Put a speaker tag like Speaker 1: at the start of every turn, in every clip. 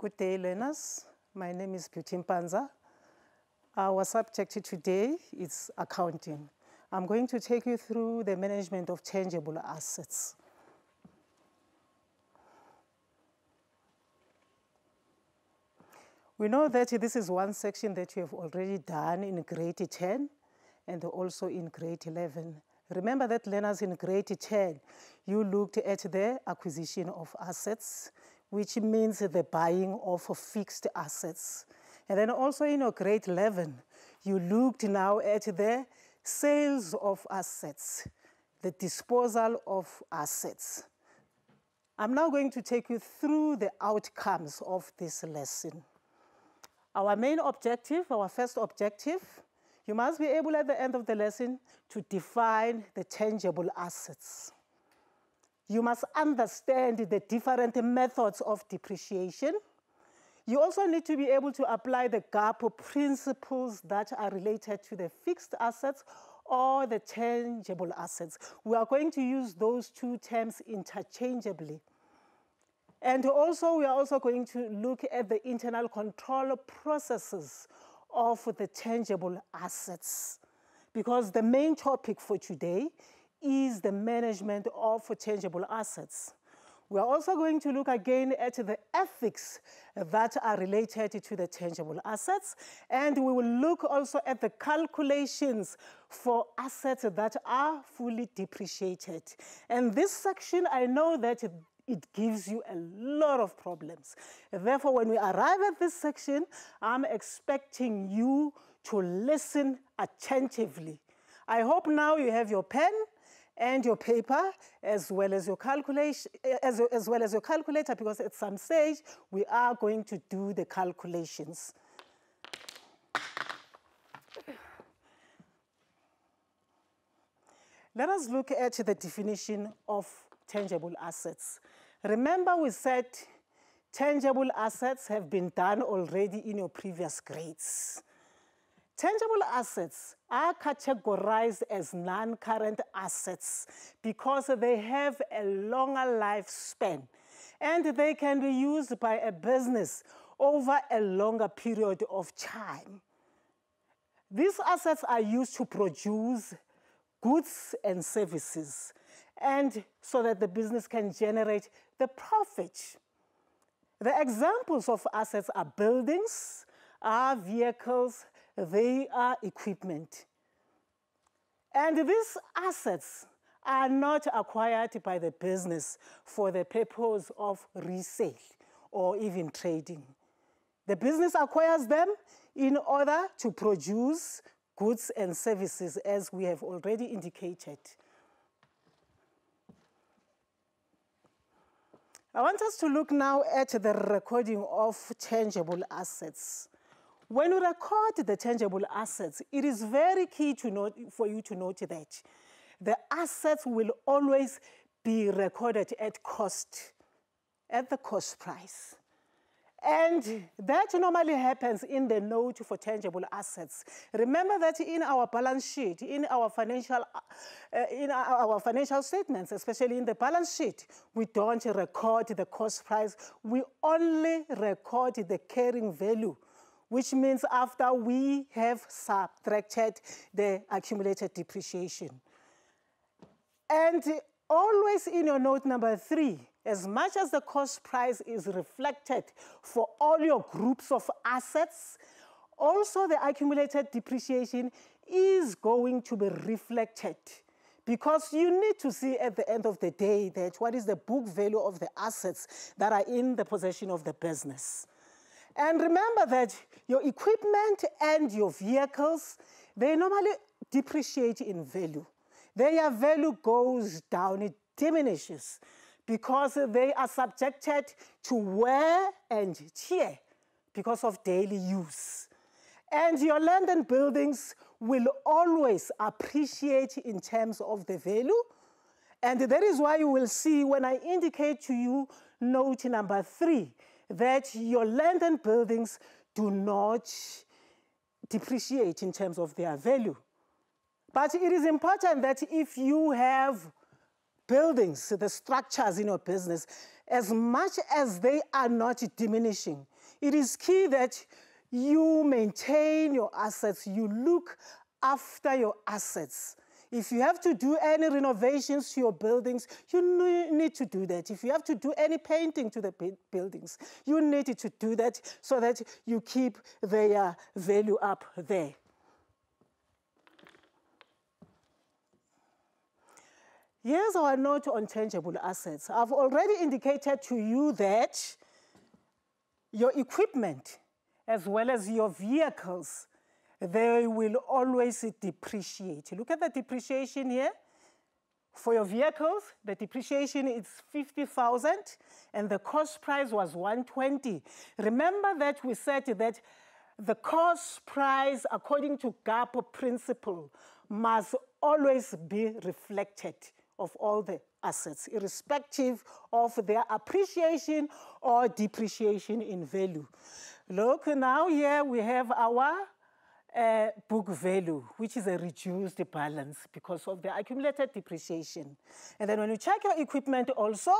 Speaker 1: Good day, learners. My name is Beauty Mpanza. Our subject today is accounting. I'm going to take you through the management of tangible assets. We know that this is one section that you have already done in grade 10 and also in grade 11. Remember that learners in grade 10, you looked at the acquisition of assets, which means the buying of fixed assets. And then also in your grade 11, you looked now at the sales of assets, the disposal of assets. I'm now going to take you through the outcomes of this lesson. Our main objective, our first objective, you must be able at the end of the lesson to define the tangible assets. You must understand the different methods of depreciation. You also need to be able to apply the GAAP principles that are related to the fixed assets or the tangible assets. We are going to use those two terms interchangeably. And also, we are also going to look at the internal control processes of the tangible assets. Because the main topic for today is the management of tangible assets. We are also going to look again at the ethics that are related to the tangible assets, and we will look also at the calculations for assets that are fully depreciated. And this section, I know that it gives you a lot of problems. Therefore, when we arrive at this section, I'm expecting you to listen attentively. I hope now you have your pen and your paper as well as your calculation as, as well as your calculator because at some stage we are going to do the calculations. Let us look at the definition of tangible assets. Remember we said tangible assets have been done already in your previous grades. Tangible assets are categorized as non-current assets because they have a longer lifespan and they can be used by a business over a longer period of time. These assets are used to produce goods and services and so that the business can generate the profit. The examples of assets are buildings, are vehicles, they are equipment. And these assets are not acquired by the business for the purpose of resale or even trading. The business acquires them in order to produce goods and services as we have already indicated. I want us to look now at the recording of tangible assets. When you record the tangible assets, it is very key to note, for you to note that the assets will always be recorded at cost, at the cost price. And that normally happens in the note for tangible assets. Remember that in our balance sheet, in our financial, uh, in our financial statements, especially in the balance sheet, we don't record the cost price. We only record the carrying value, which means after we have subtracted the accumulated depreciation. And always in your note number three, as much as the cost price is reflected for all your groups of assets, also the accumulated depreciation is going to be reflected because you need to see at the end of the day that what is the book value of the assets that are in the possession of the business. And remember that your equipment and your vehicles, they normally depreciate in value. Their value goes down, it diminishes because they are subjected to wear and tear because of daily use. And your land and buildings will always appreciate in terms of the value. And that is why you will see when I indicate to you note number three, that your land and buildings do not depreciate in terms of their value. But it is important that if you have buildings, the structures in your business, as much as they are not diminishing, it is key that you maintain your assets, you look after your assets. If you have to do any renovations to your buildings, you need to do that. If you have to do any painting to the buildings, you need to do that so that you keep their value up there. Here's our note on tangible assets. I've already indicated to you that your equipment, as well as your vehicles, they will always depreciate. Look at the depreciation here. For your vehicles, the depreciation is 50,000 and the cost price was 120. Remember that we said that the cost price, according to GAAP principle, must always be reflected of all the assets, irrespective of their appreciation or depreciation in value. Look, now here we have our uh, book value, which is a reduced balance because of the accumulated depreciation. And then when you check your equipment also,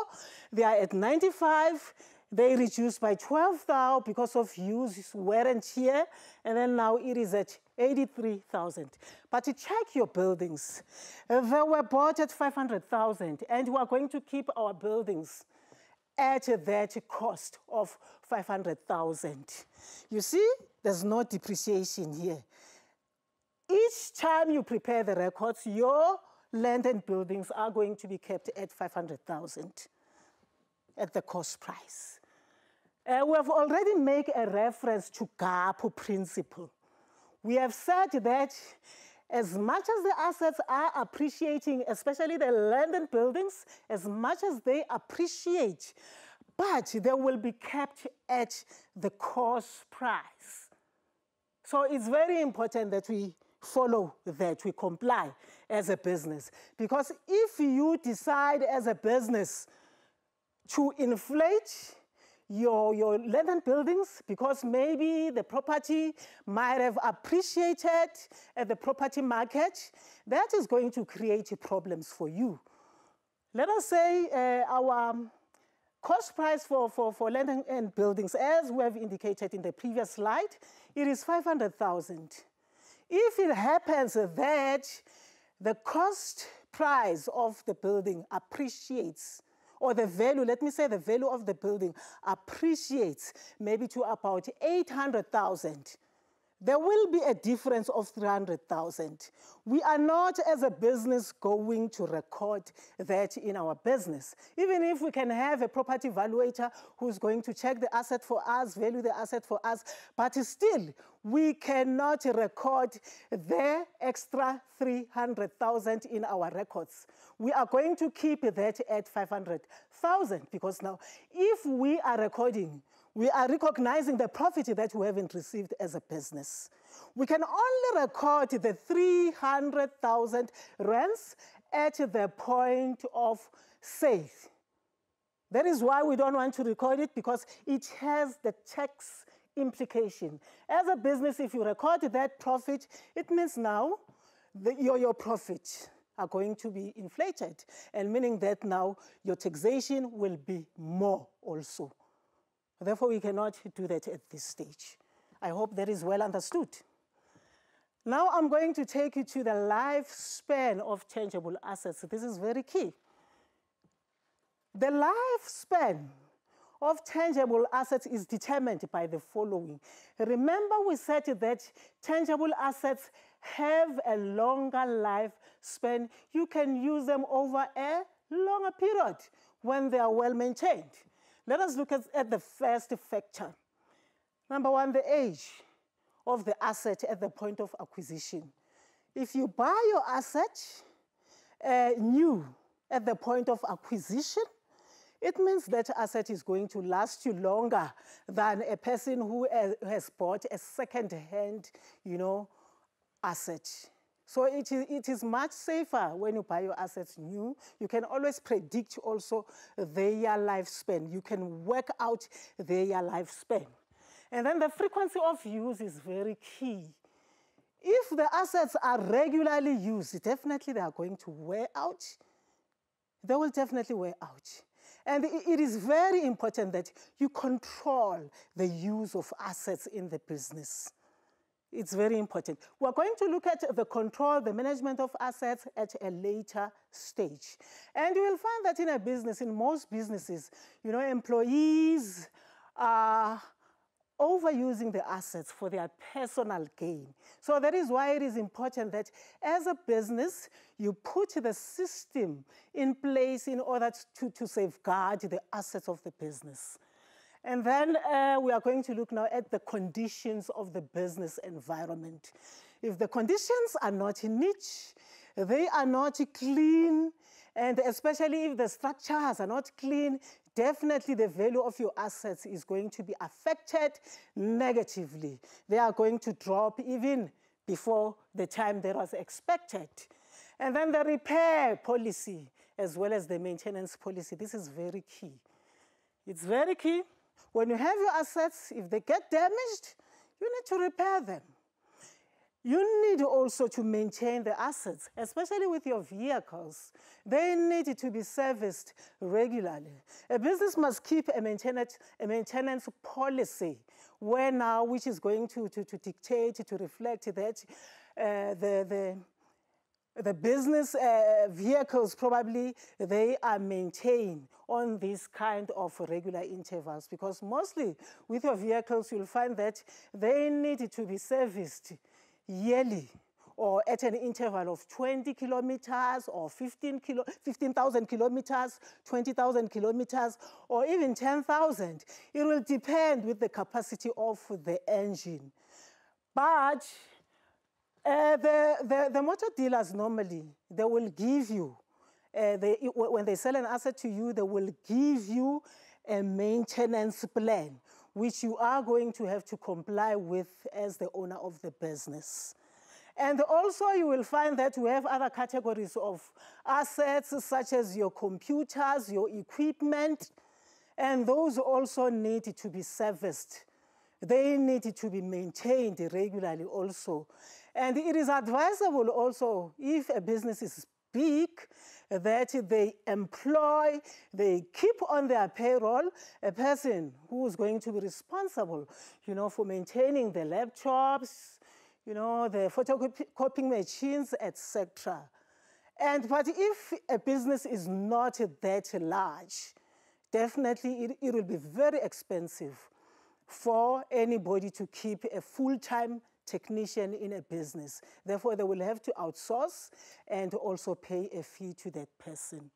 Speaker 1: they are at 95, they reduced by 12 thou because of use, wear and tear, and then now it is at 83,000. But to check your buildings, uh, they were bought at 500,000, and we are going to keep our buildings at that cost of 500,000. You see, there's no depreciation here. Each time you prepare the records, your land and buildings are going to be kept at 500,000 at the cost price. Uh, we have already made a reference to GAAP principle. We have said that as much as the assets are appreciating, especially the land and buildings, as much as they appreciate, but they will be kept at the cost price. So it's very important that we follow that, we comply as a business. Because if you decide as a business to inflate your, your land and buildings because maybe the property might have appreciated at the property market, that is going to create problems for you. Let us say uh, our cost price for, for, for land and buildings, as we have indicated in the previous slide, it is 500,000. If it happens that the cost price of the building appreciates or the value, let me say the value of the building appreciates maybe to about 800,000 there will be a difference of 300,000. We are not, as a business, going to record that in our business. Even if we can have a property valuator who's going to check the asset for us, value the asset for us, but still, we cannot record the extra 300,000 in our records. We are going to keep that at 500,000 because now, if we are recording we are recognizing the profit that we haven't received as a business. We can only record the 300,000 rands at the point of sale. That is why we don't want to record it because it has the tax implication. As a business, if you record that profit, it means now the, your, your profit are going to be inflated, and meaning that now your taxation will be more also. Therefore, we cannot do that at this stage. I hope that is well understood. Now I'm going to take you to the lifespan of tangible assets. This is very key. The lifespan of tangible assets is determined by the following. Remember we said that tangible assets have a longer lifespan. You can use them over a longer period when they are well maintained. Let us look at, at the first factor. Number one, the age of the asset at the point of acquisition. If you buy your asset uh, new at the point of acquisition, it means that asset is going to last you longer than a person who has bought a second-hand, you know, asset. So it is, it is much safer when you buy your assets new. You can always predict also their lifespan. You can work out their lifespan. And then the frequency of use is very key. If the assets are regularly used, definitely they are going to wear out. They will definitely wear out. And it is very important that you control the use of assets in the business. It's very important. We're going to look at the control, the management of assets at a later stage. And you will find that in a business, in most businesses, you know, employees are overusing the assets for their personal gain. So that is why it is important that as a business, you put the system in place in order to, to safeguard the assets of the business. And then uh, we are going to look now at the conditions of the business environment. If the conditions are not niche, they are not clean, and especially if the structures are not clean, definitely the value of your assets is going to be affected negatively. They are going to drop even before the time that was expected. And then the repair policy, as well as the maintenance policy, this is very key. It's very key. When you have your assets, if they get damaged, you need to repair them. You need also to maintain the assets, especially with your vehicles. They need to be serviced regularly. A business must keep a maintenance, a maintenance policy where now, which is going to, to, to dictate, to reflect that uh, the, the, the business uh, vehicles probably they are maintained on this kind of regular intervals because mostly with your vehicles you'll find that they need to be serviced yearly or at an interval of 20 kilometers or 15 kilo, 15,000 kilometers, 20,000 kilometers, or even 10,000. It will depend with the capacity of the engine. But uh, the, the, the, motor dealers normally, they will give you, uh, they, when they sell an asset to you, they will give you a maintenance plan which you are going to have to comply with as the owner of the business. And also you will find that we have other categories of assets such as your computers, your equipment, and those also need to be serviced. They need to be maintained regularly also. And it is advisable also if a business is big, that they employ, they keep on their payroll a person who is going to be responsible, you know, for maintaining the laptops, you know, the photocopying machines, etc. And but if a business is not that large, definitely it, it will be very expensive for anybody to keep a full-time technician in a business. Therefore, they will have to outsource and also pay a fee to that person.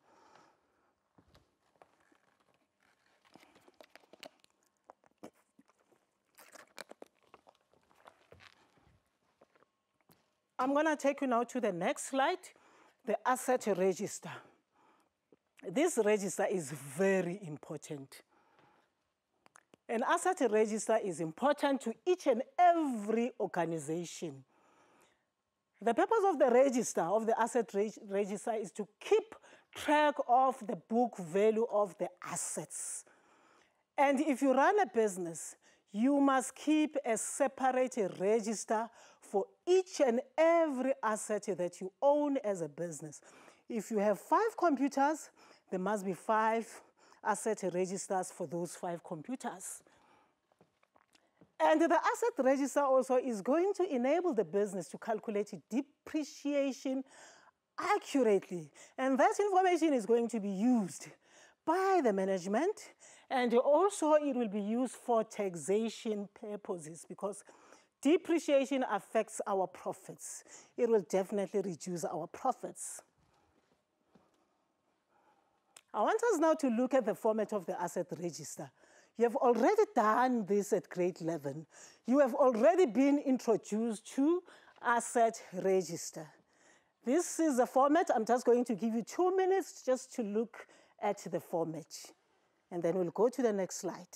Speaker 1: I'm going to take you now to the next slide, the asset register. This register is very important. An asset register is important to each and every organization. The purpose of the register, of the asset reg register, is to keep track of the book value of the assets. And if you run a business, you must keep a separate register for each and every asset that you own as a business. If you have five computers, there must be five asset registers for those five computers. And the asset register also is going to enable the business to calculate depreciation accurately. And that information is going to be used by the management and also it will be used for taxation purposes because depreciation affects our profits. It will definitely reduce our profits. I want us now to look at the format of the asset register. You have already done this at grade 11. You have already been introduced to asset register. This is the format. I'm just going to give you two minutes just to look at the format. And then we'll go to the next slide.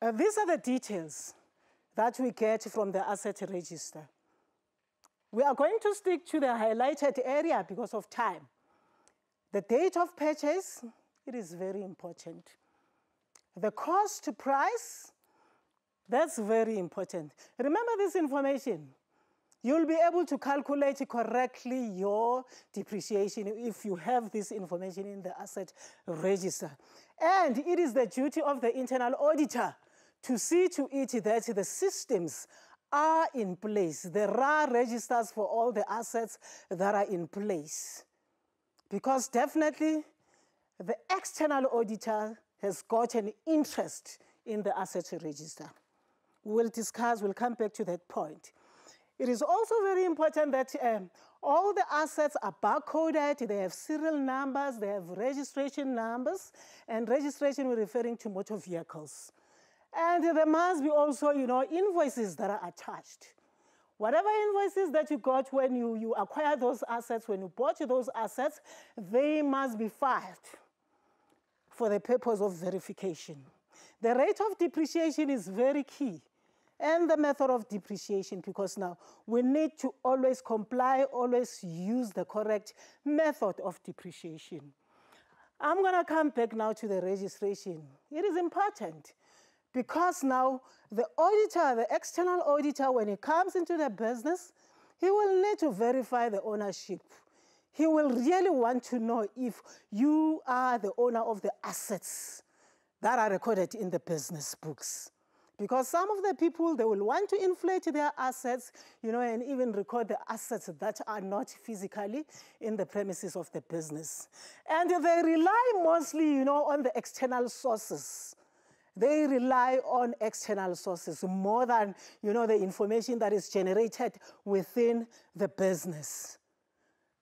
Speaker 1: Uh, these are the details that we get from the asset register. We are going to stick to the highlighted area because of time. The date of purchase, it is very important. The cost price, that's very important. Remember this information. You'll be able to calculate correctly your depreciation if you have this information in the asset register. And it is the duty of the internal auditor to see to it that the systems are in place. There are registers for all the assets that are in place. Because definitely the external auditor has got an interest in the asset register. We'll discuss, we'll come back to that point. It is also very important that um, all the assets are barcoded, they have serial numbers, they have registration numbers, and registration we're referring to motor vehicles. And there must be also, you know, invoices that are attached. Whatever invoices that you got when you, you acquire those assets, when you bought those assets, they must be filed for the purpose of verification. The rate of depreciation is very key and the method of depreciation because now we need to always comply, always use the correct method of depreciation. I'm going to come back now to the registration. It is important because now the auditor, the external auditor, when he comes into the business, he will need to verify the ownership. He will really want to know if you are the owner of the assets that are recorded in the business books. Because some of the people, they will want to inflate their assets, you know, and even record the assets that are not physically in the premises of the business. And they rely mostly, you know, on the external sources. They rely on external sources more than, you know, the information that is generated within the business.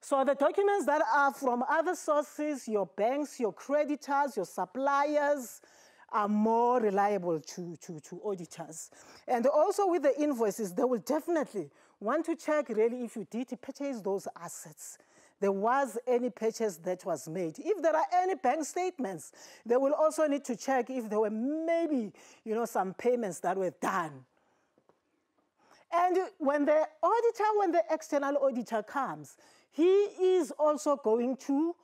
Speaker 1: So the documents that are from other sources, your banks, your creditors, your suppliers, are more reliable to, to, to auditors. And also with the invoices, they will definitely want to check really if you did purchase those assets. There was any purchase that was made. If there are any bank statements, they will also need to check if there were maybe, you know, some payments that were done. And when the auditor, when the external auditor comes, he is also going to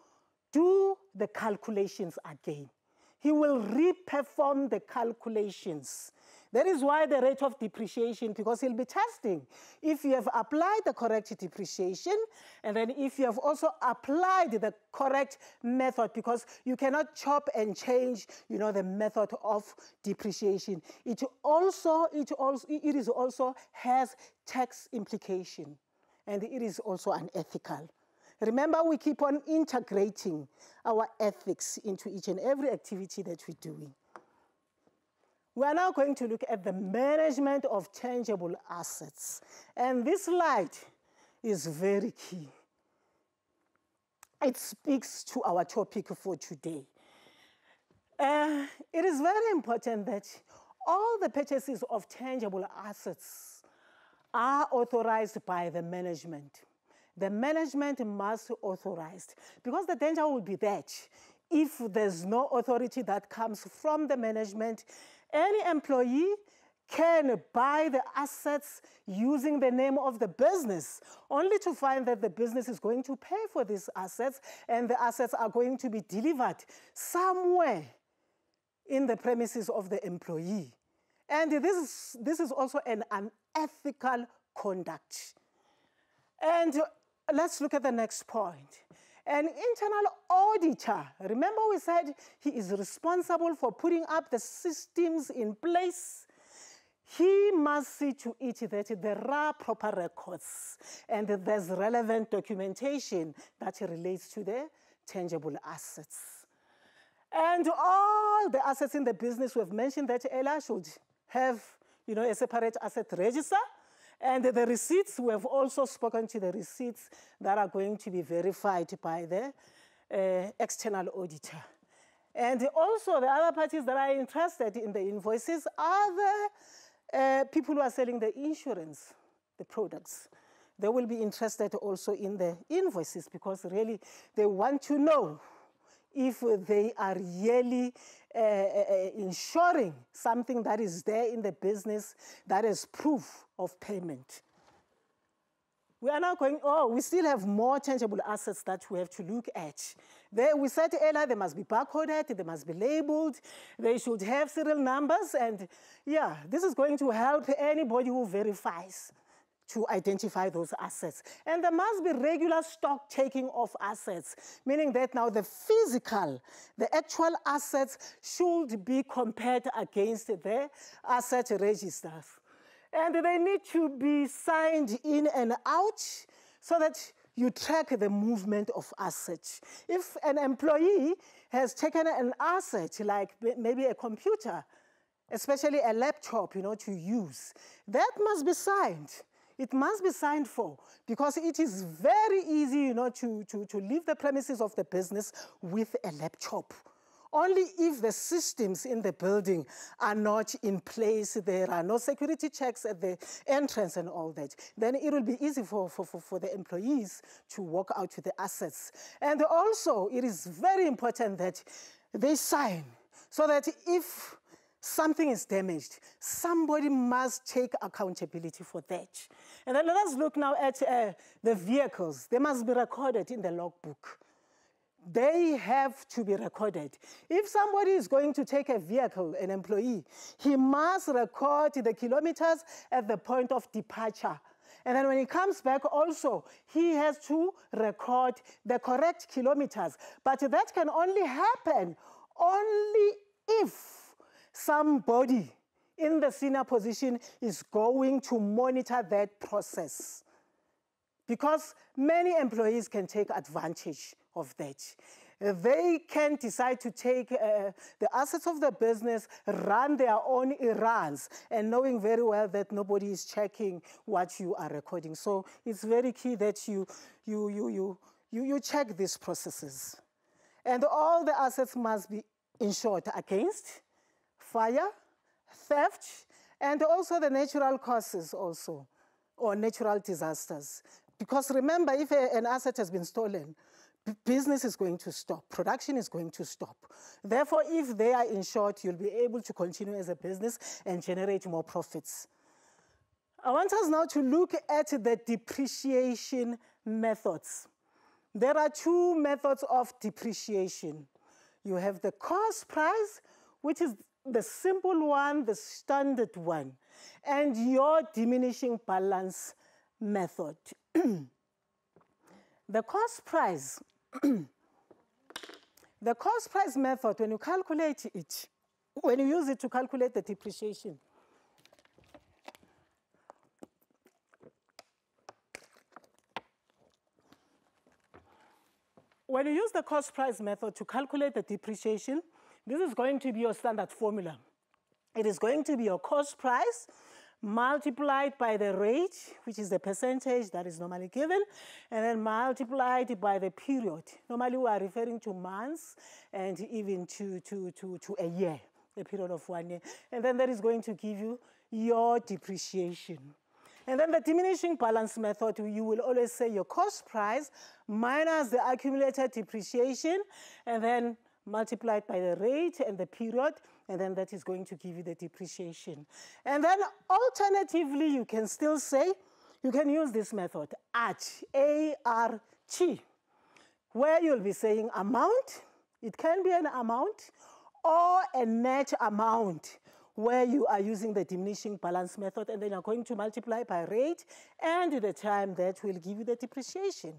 Speaker 1: do the calculations again he will re-perform the calculations. That is why the rate of depreciation, because he'll be testing if you have applied the correct depreciation, and then if you have also applied the correct method, because you cannot chop and change, you know, the method of depreciation. It also, it also, it is also has tax implication, and it is also unethical. Remember, we keep on integrating our ethics into each and every activity that we're doing. We are now going to look at the management of tangible assets. And this slide is very key. It speaks to our topic for today. Uh, it is very important that all the purchases of tangible assets are authorized by the management the management must authorize because the danger will be that if there's no authority that comes from the management, any employee can buy the assets using the name of the business, only to find that the business is going to pay for these assets and the assets are going to be delivered somewhere in the premises of the employee. And this is, this is also an unethical conduct. And let's look at the next point. An internal auditor, remember we said he is responsible for putting up the systems in place. He must see to it that there are proper records and that there's relevant documentation that relates to the tangible assets. And all the assets in the business, we've mentioned that Ella should have you know, a separate asset register and the receipts, we have also spoken to the receipts that are going to be verified by the uh, external auditor. And also the other parties that are interested in the invoices are the uh, people who are selling the insurance, the products. They will be interested also in the invoices because really they want to know if they are really uh, uh, uh, ensuring something that is there in the business that is proof of payment. We are now going, oh, we still have more tangible assets that we have to look at. There, we said earlier they must be barcoded, they must be labeled, they should have serial numbers, and yeah, this is going to help anybody who verifies to identify those assets. And there must be regular stock taking of assets, meaning that now the physical, the actual assets should be compared against the asset registers. And they need to be signed in and out so that you track the movement of assets. If an employee has taken an asset, like maybe a computer, especially a laptop, you know, to use, that must be signed. It must be signed for because it is very easy, you know, to, to, to leave the premises of the business with a laptop. Only if the systems in the building are not in place, there are no security checks at the entrance and all that, then it will be easy for, for, for, the employees to walk out with the assets. And also, it is very important that they sign so that if something is damaged, somebody must take accountability for that. And then let us look now at uh, the vehicles. They must be recorded in the logbook. They have to be recorded. If somebody is going to take a vehicle, an employee, he must record the kilometers at the point of departure. And then when he comes back also, he has to record the correct kilometers. But that can only happen only if somebody in the senior position is going to monitor that process. Because many employees can take advantage of that. They can decide to take uh, the assets of the business, run their own errands, and knowing very well that nobody is checking what you are recording. So it's very key that you, you, you, you, you, you check these processes. And all the assets must be insured against fire, theft, and also the natural causes also, or natural disasters. Because remember, if a, an asset has been stolen, business is going to stop, production is going to stop. Therefore, if they are insured, you'll be able to continue as a business and generate more profits. I want us now to look at the depreciation methods. There are two methods of depreciation. You have the cost price, which is the simple one, the standard one, and your diminishing balance method. the cost price, the cost price method, when you calculate it, when you use it to calculate the depreciation, when you use the cost price method to calculate the depreciation, this is going to be your standard formula. It is going to be your cost price multiplied by the rate, which is the percentage that is normally given, and then multiplied by the period. Normally we are referring to months and even to, to, to, to a year, a period of one year. And then that is going to give you your depreciation. And then the diminishing balance method, you will always say your cost price minus the accumulated depreciation, and then multiplied by the rate and the period, and then that is going to give you the depreciation. And then alternatively, you can still say, you can use this method, ART, A-R-T, where you'll be saying amount, it can be an amount, or a net amount, where you are using the diminishing balance method, and then you're going to multiply by rate and the time that will give you the depreciation.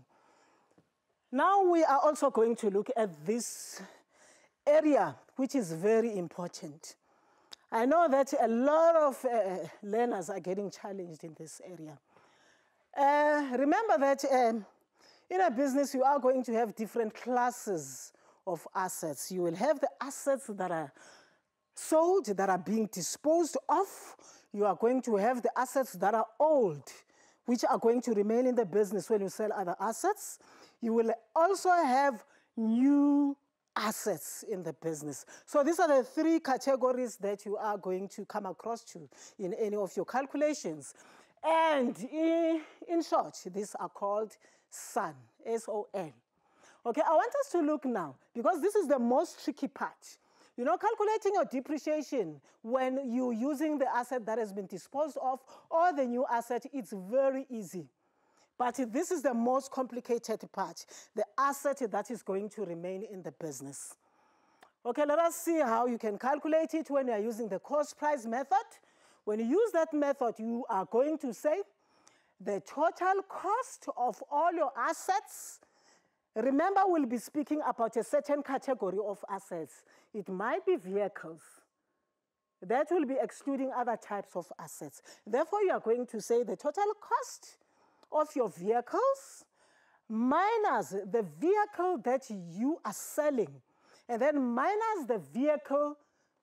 Speaker 1: Now we are also going to look at this area which is very important. I know that a lot of uh, learners are getting challenged in this area. Uh, remember that um, in a business, you are going to have different classes of assets. You will have the assets that are sold, that are being disposed of. You are going to have the assets that are old, which are going to remain in the business when you sell other assets. You will also have new assets in the business. So these are the three categories that you are going to come across to in any of your calculations. And in, short, these are called SON, S-O-N. Okay, I want us to look now, because this is the most tricky part. You know, calculating your depreciation when you're using the asset that has been disposed of or the new asset, it's very easy. But this is the most complicated part, the asset that is going to remain in the business. Okay, let us see how you can calculate it when you are using the cost price method. When you use that method, you are going to say the total cost of all your assets. Remember, we'll be speaking about a certain category of assets. It might be vehicles. That will be excluding other types of assets. Therefore, you are going to say the total cost of your vehicles minus the vehicle that you are selling, and then minus the vehicle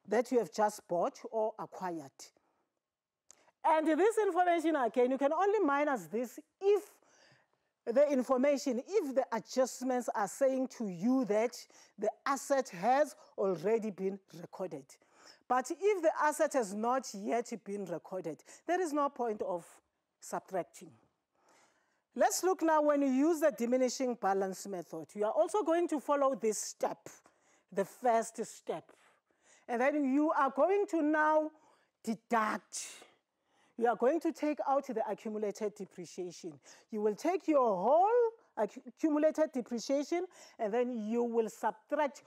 Speaker 1: that you have just bought or acquired. And this information, again, you can only minus this if the information, if the adjustments are saying to you that the asset has already been recorded. But if the asset has not yet been recorded, there is no point of subtracting. Let's look now when you use the diminishing balance method. You are also going to follow this step, the first step. And then you are going to now deduct. You are going to take out the accumulated depreciation. You will take your whole accumulated depreciation and then you will subtract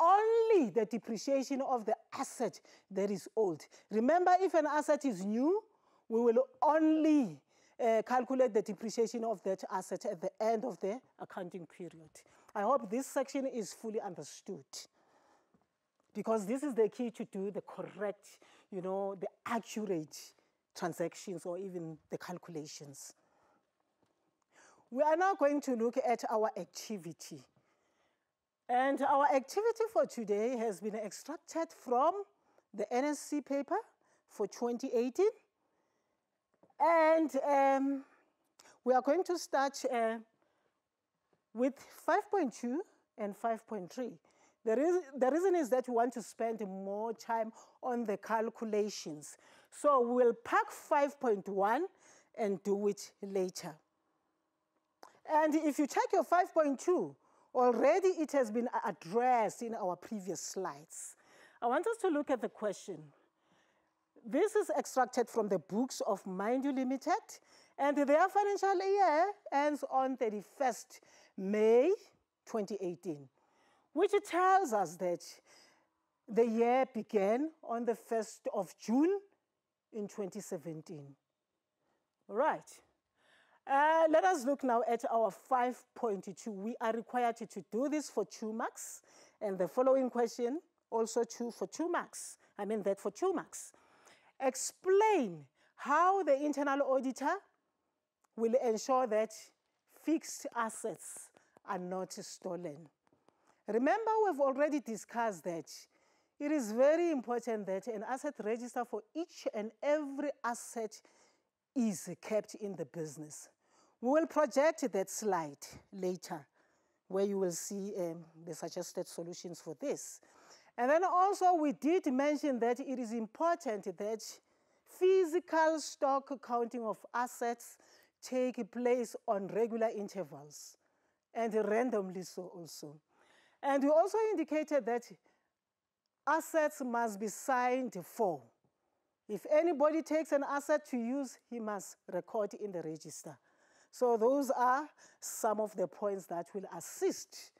Speaker 1: only the depreciation of the asset that is old. Remember, if an asset is new, we will only uh, calculate the depreciation of that asset at the end of the accounting period. I hope this section is fully understood because this is the key to do the correct, you know, the accurate transactions or even the calculations. We are now going to look at our activity. And our activity for today has been extracted from the NSC paper for 2018 and um, we are going to start uh, with 5.2 and 5.3. The reason, the reason is that we want to spend more time on the calculations. So we'll pack 5.1 and do it later. And if you check your 5.2, already it has been addressed in our previous slides. I want us to look at the question. This is extracted from the books of Mindu Limited, and their financial year ends on 31st May 2018, which tells us that the year began on the 1st of June in 2017. All right. Uh, let us look now at our 5.2. We are required to do this for two marks, and the following question also two for two marks. I mean that for two marks explain how the internal auditor will ensure that fixed assets are not stolen. Remember, we've already discussed that it is very important that an asset register for each and every asset is kept in the business. We will project that slide later where you will see um, the suggested solutions for this. And then also we did mention that it is important that physical stock counting of assets take place on regular intervals and randomly so also. And we also indicated that assets must be signed for. If anybody takes an asset to use, he must record in the register. So those are some of the points that will assist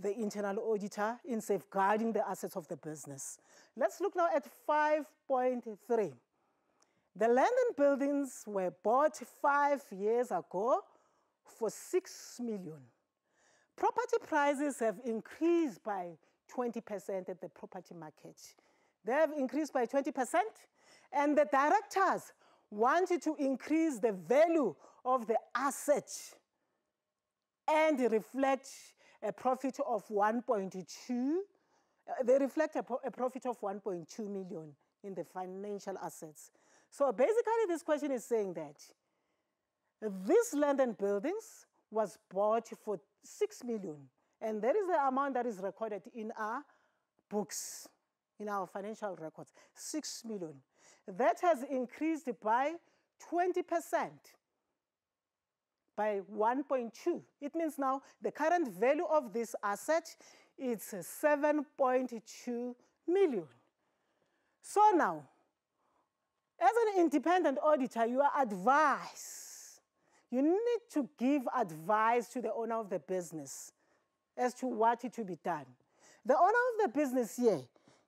Speaker 1: the internal auditor in safeguarding the assets of the business. Let's look now at 5.3. The land and buildings were bought five years ago for 6 million. Property prices have increased by 20% at the property market. They have increased by 20%, and the directors wanted to increase the value of the asset and reflect a profit of 1.2, uh, they reflect a, a profit of 1.2 million in the financial assets. So basically this question is saying that this land and buildings was bought for 6 million and that is the amount that is recorded in our books, in our financial records, 6 million. That has increased by 20% by 1.2. It means now the current value of this asset is 7.2 million. So now, as an independent auditor, you are advised. You need to give advice to the owner of the business as to what to be done. The owner of the business here,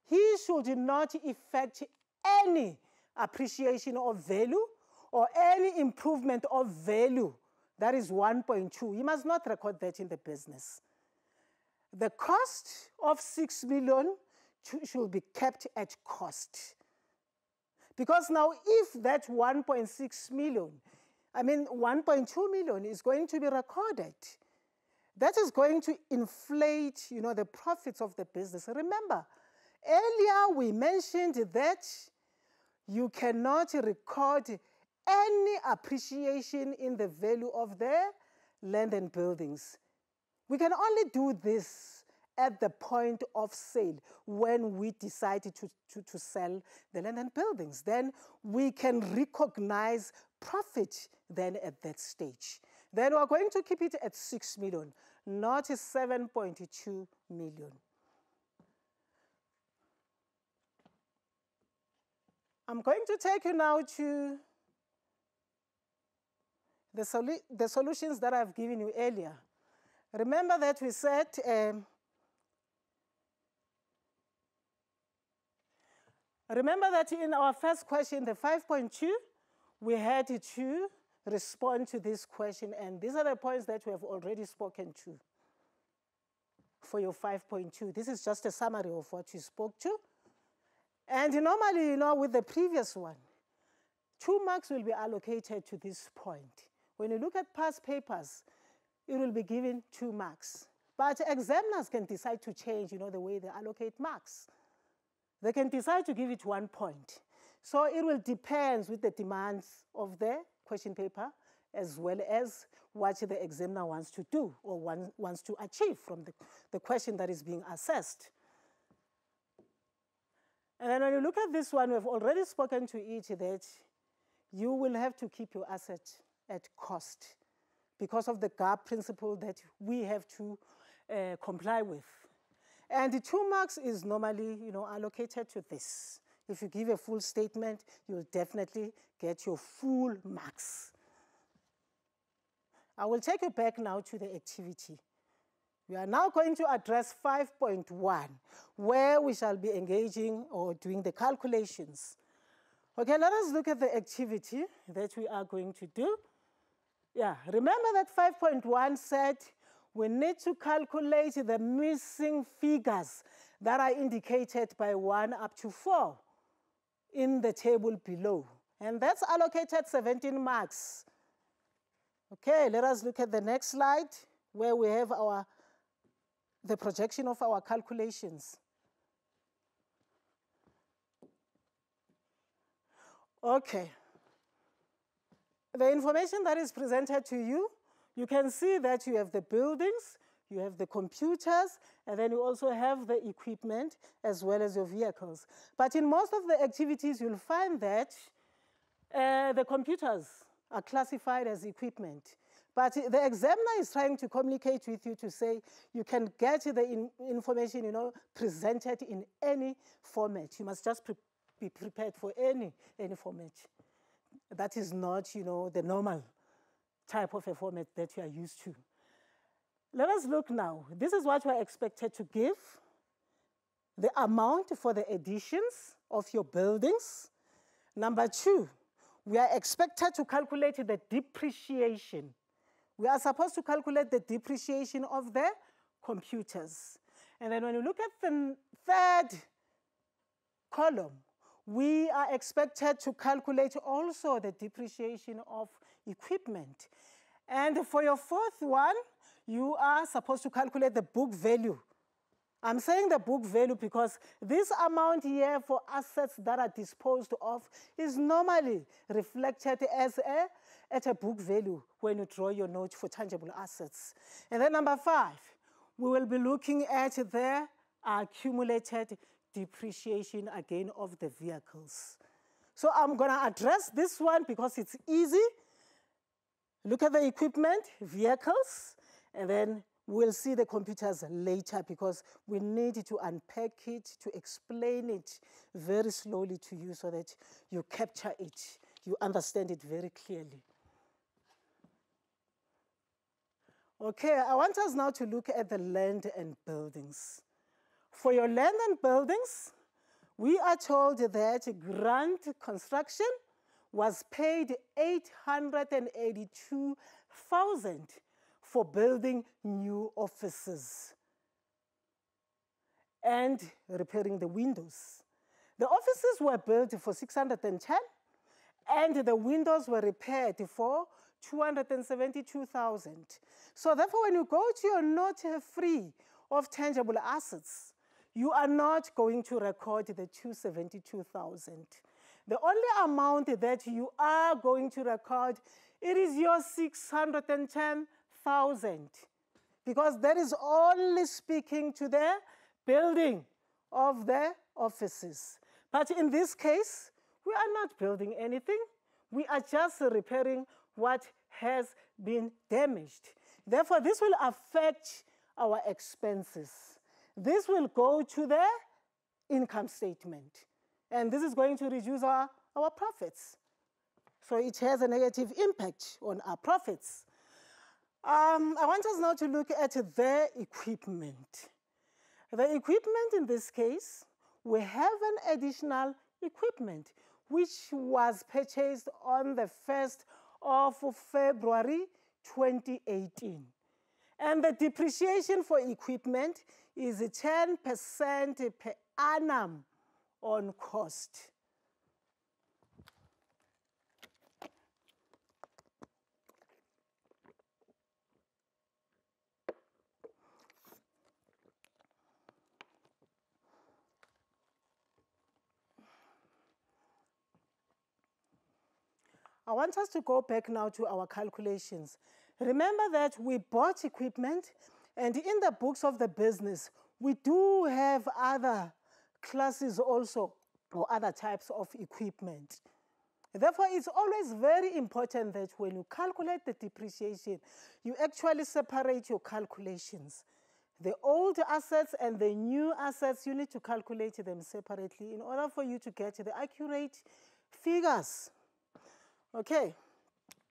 Speaker 1: he should not effect any appreciation of value or any improvement of value that is 1.2, you must not record that in the business. The cost of 6 million should be kept at cost. Because now if that 1.6 million, I mean 1.2 million is going to be recorded, that is going to inflate, you know, the profits of the business. Remember, earlier we mentioned that you cannot record any appreciation in the value of their land and buildings. We can only do this at the point of sale when we decide to, to, to sell the land and buildings. Then we can recognize profit then at that stage. Then we're going to keep it at 6 million, not 7.2 million. I'm going to take you now to the, the solutions that I've given you earlier. Remember that we said um, Remember that in our first question, the 5.2, we had to respond to this question, and these are the points that we have already spoken to for your 5.2. This is just a summary of what you spoke to. And normally, you know, with the previous one, two marks will be allocated to this point. When you look at past papers, it will be given two marks. But examiners can decide to change, you know, the way they allocate marks. They can decide to give it one point. So it will depend with the demands of the question paper as well as what the examiner wants to do or wants to achieve from the, the question that is being assessed. And then when you look at this one, we've already spoken to it that you will have to keep your asset at cost because of the GAAP principle that we have to uh, comply with. And the two marks is normally you know, allocated to this. If you give a full statement, you'll definitely get your full marks. I will take you back now to the activity. We are now going to address 5.1, where we shall be engaging or doing the calculations. Okay, let us look at the activity that we are going to do. Yeah, remember that 5.1 said we need to calculate the missing figures that are indicated by 1 up to 4 in the table below. And that's allocated 17 marks. Okay, let us look at the next slide where we have our the projection of our calculations. Okay. The information that is presented to you, you can see that you have the buildings, you have the computers, and then you also have the equipment as well as your vehicles. But in most of the activities, you'll find that uh, the computers are classified as equipment. But the examiner is trying to communicate with you to say you can get the in information you know, presented in any format. You must just pre be prepared for any, any format. That is not you know, the normal type of a format that you are used to. Let us look now. This is what we're expected to give. The amount for the additions of your buildings. Number two, we are expected to calculate the depreciation we are supposed to calculate the depreciation of the computers. And then when you look at the third column, we are expected to calculate also the depreciation of equipment. And for your fourth one, you are supposed to calculate the book value I'm saying the book value because this amount here for assets that are disposed of is normally reflected as a, at a book value when you draw your note for tangible assets. And then number five, we will be looking at the accumulated depreciation again of the vehicles. So I'm going to address this one because it's easy. Look at the equipment, vehicles, and then We'll see the computers later because we need to unpack it, to explain it very slowly to you so that you capture it, you understand it very clearly. Okay, I want us now to look at the land and buildings. For your land and buildings, we are told that grant construction was paid 882,000 for building new offices and repairing the windows. The offices were built for 610 and the windows were repaired for 272,000. So therefore, when you go to your note free of tangible assets, you are not going to record the 272,000. The only amount that you are going to record, it is your 610,000 because that is only speaking to the building of the offices. But in this case, we are not building anything. We are just repairing what has been damaged. Therefore, this will affect our expenses. This will go to the income statement. And this is going to reduce our, our profits. So it has a negative impact on our profits. Um, I want us now to look at the equipment. The equipment in this case, we have an additional equipment which was purchased on the 1st of February 2018. And the depreciation for equipment is 10% per annum on cost. I want us to go back now to our calculations. Remember that we bought equipment and in the books of the business, we do have other classes also or other types of equipment. Therefore, it's always very important that when you calculate the depreciation, you actually separate your calculations. The old assets and the new assets, you need to calculate them separately in order for you to get the accurate figures. Okay,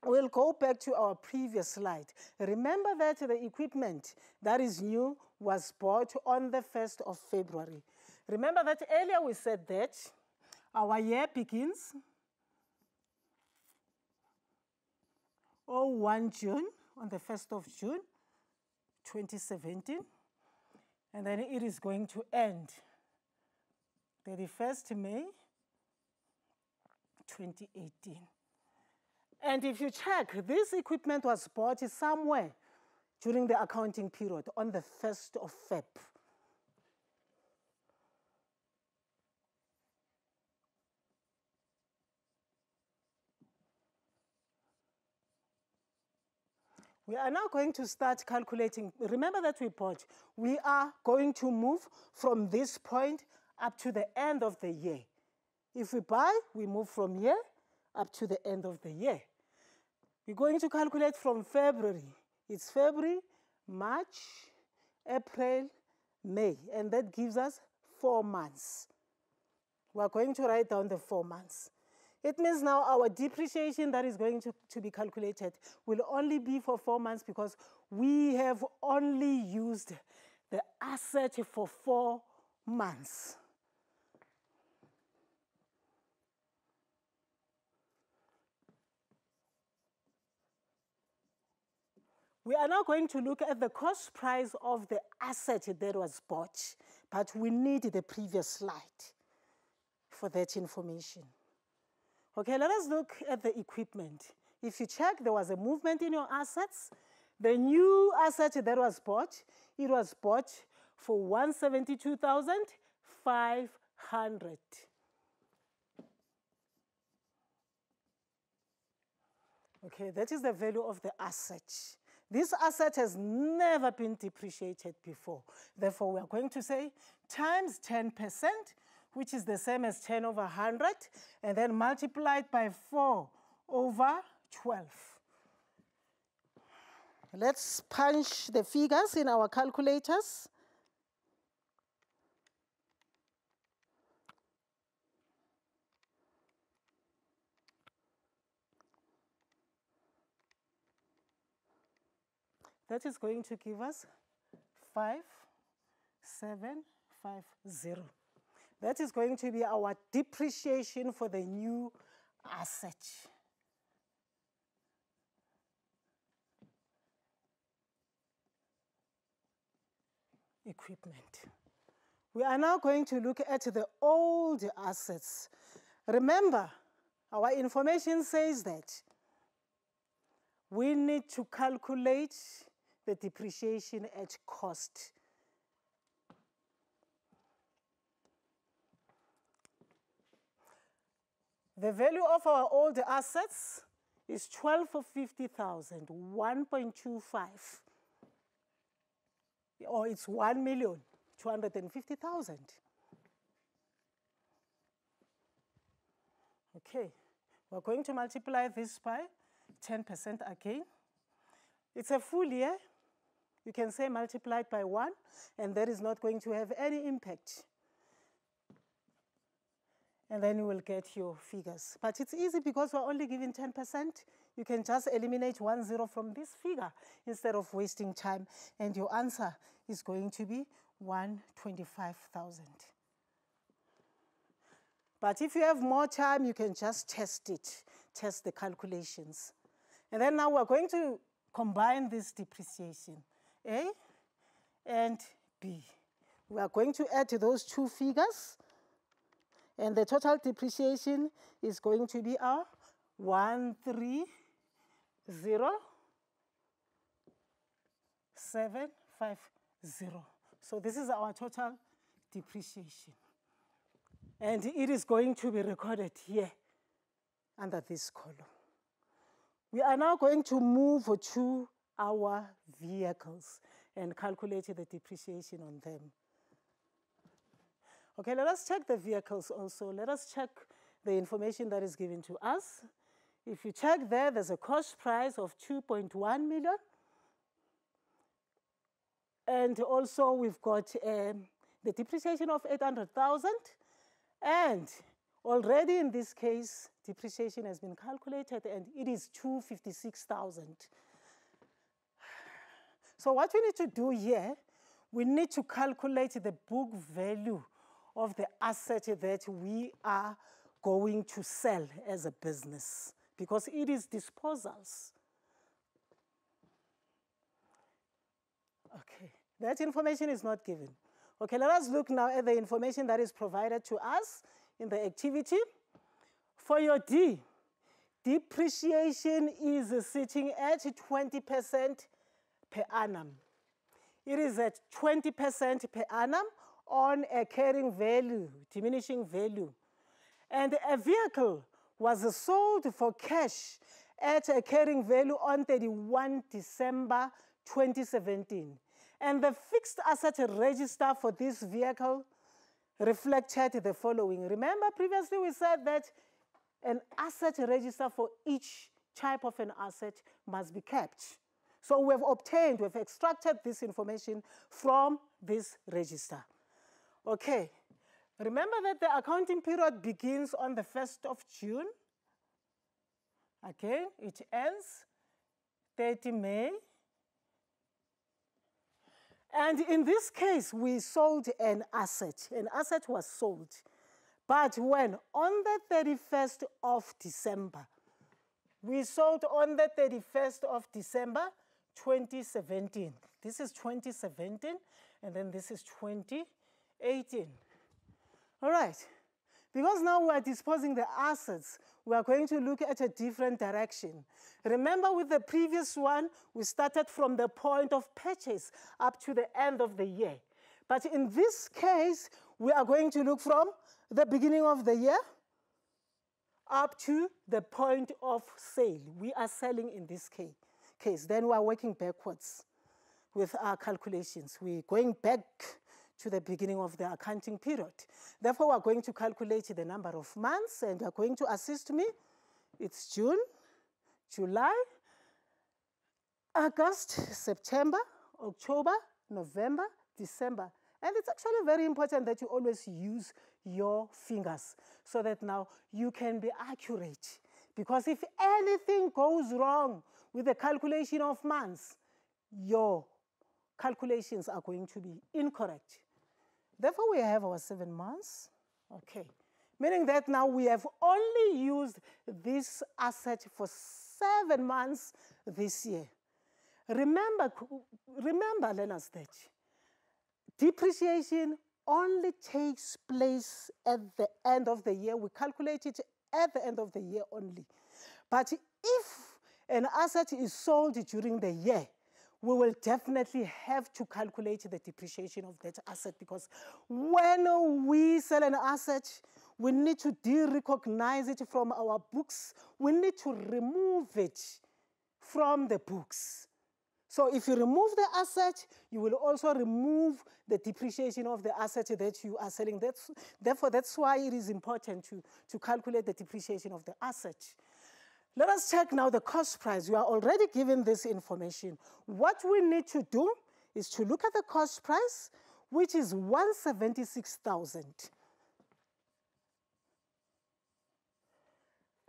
Speaker 1: we'll go back to our previous slide. Remember that the equipment that is new was bought on the 1st of February. Remember that earlier we said that our year begins on 1 June, on the 1st of June 2017, and then it is going to end 31st May 2018. And if you check, this equipment was bought somewhere during the accounting period on the 1st of Feb. We are now going to start calculating. Remember that we bought. We are going to move from this point up to the end of the year. If we buy, we move from here up to the end of the year. We're going to calculate from February. It's February, March, April, May, and that gives us four months. We're going to write down the four months. It means now our depreciation that is going to, to be calculated will only be for four months because we have only used the asset for four months. We are now going to look at the cost price of the asset that was bought, but we need the previous slide for that information. Okay, let us look at the equipment. If you check, there was a movement in your assets. The new asset that was bought, it was bought for 172,500. Okay, that is the value of the asset. This asset has never been depreciated before. Therefore, we are going to say times 10%, which is the same as 10 over 100, and then multiplied by 4 over 12. Let's punch the figures in our calculators. That is going to give us 5750. That is going to be our depreciation for the new asset. Equipment. We are now going to look at the old assets. Remember, our information says that we need to calculate the depreciation at cost. The value of our old assets is 12 of 50,000, 1.25. Or it's 1 million, 250,000. Okay, we're going to multiply this by 10% again. It's a full year. You can say multiplied by one, and that is not going to have any impact and then you will get your figures. But it's easy because we're only given 10%. You can just eliminate one zero from this figure instead of wasting time, and your answer is going to be 125,000. But if you have more time, you can just test it, test the calculations. And then now we're going to combine this depreciation, A and B. We are going to add those two figures and the total depreciation is going to be our 130750. So this is our total depreciation. And it is going to be recorded here under this column. We are now going to move to our vehicles and calculate the depreciation on them. Okay, let us check the vehicles also. Let us check the information that is given to us. If you check there, there's a cost price of 2.1 million. And also we've got um, the depreciation of 800,000. And already in this case, depreciation has been calculated and it is 256,000. So what we need to do here, we need to calculate the book value of the asset that we are going to sell as a business because it is disposals. Okay, that information is not given. Okay, let us look now at the information that is provided to us in the activity. For your D, depreciation is sitting at 20% per annum. It is at 20% per annum on a carrying value, diminishing value. And a vehicle was sold for cash at a carrying value on 31 December 2017. And the fixed asset register for this vehicle reflected the following. Remember previously we said that an asset register for each type of an asset must be kept. So we've obtained, we've extracted this information from this register. Okay, remember that the accounting period begins on the 1st of June. Okay, it ends 30 May. And in this case, we sold an asset. An asset was sold. But when on the 31st of December, we sold on the 31st of December 2017. This is 2017, and then this is 2018. All right. Because now we are disposing the assets, we are going to look at a different direction. Remember with the previous one, we started from the point of purchase up to the end of the year. But in this case, we are going to look from the beginning of the year up to the point of sale. We are selling in this case. Case, then we are working backwards with our calculations. We're going back to the beginning of the accounting period. Therefore, we're going to calculate the number of months and you're going to assist me. It's June, July, August, September, October, November, December. And it's actually very important that you always use your fingers so that now you can be accurate. Because if anything goes wrong with the calculation of months, your calculations are going to be incorrect. Therefore, we have our seven months. Okay. meaning that now we have only used this asset for seven months this year. Remember, remember, learners, that depreciation only takes place at the end of the year. We calculate it at the end of the year only. But if an asset is sold during the year, we will definitely have to calculate the depreciation of that asset because when we sell an asset, we need to de-recognize it from our books. We need to remove it from the books. So if you remove the asset, you will also remove the depreciation of the asset that you are selling. That's, therefore, that's why it is important to, to calculate the depreciation of the asset. Let us check now the cost price. You are already given this information. What we need to do is to look at the cost price, which is 176,000.